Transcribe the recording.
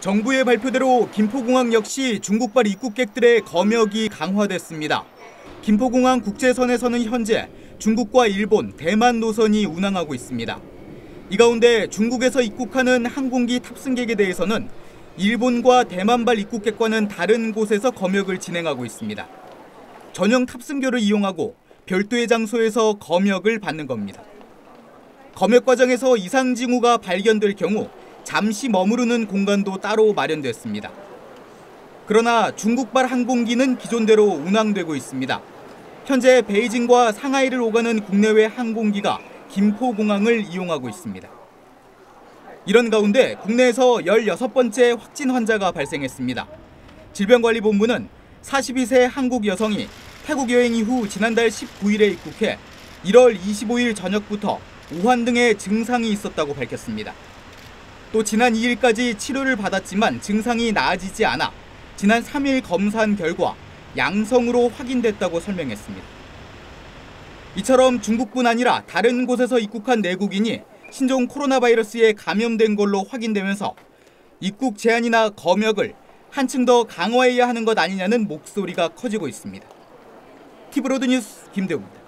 정부의 발표대로 김포공항 역시 중국발 입국객들의 검역이 강화됐습니다. 김포공항 국제선에서는 현재 중국과 일본, 대만 노선이 운항하고 있습니다. 이 가운데 중국에서 입국하는 항공기 탑승객에 대해서는 일본과 대만발 입국객과는 다른 곳에서 검역을 진행하고 있습니다. 전용 탑승교를 이용하고 별도의 장소에서 검역을 받는 겁니다. 검역 과정에서 이상 징후가 발견될 경우 잠시 머무르는 공간도 따로 마련됐습니다. 그러나 중국발 항공기는 기존대로 운항되고 있습니다. 현재 베이징과 상하이를 오가는 국내외 항공기가 김포공항을 이용하고 있습니다. 이런 가운데 국내에서 16번째 확진 환자가 발생했습니다. 질병관리본부는 42세 한국 여성이 태국 여행 이후 지난달 19일에 입국해 1월 25일 저녁부터 오한 등의 증상이 있었다고 밝혔습니다. 또 지난 2일까지 치료를 받았지만 증상이 나아지지 않아 지난 3일 검사한 결과 양성으로 확인됐다고 설명했습니다. 이처럼 중국뿐 아니라 다른 곳에서 입국한 내국인이 신종 코로나 바이러스에 감염된 걸로 확인되면서 입국 제한이나 검역을 한층 더 강화해야 하는 것 아니냐는 목소리가 커지고 있습니다. 티브로드 뉴스 김대우입니다.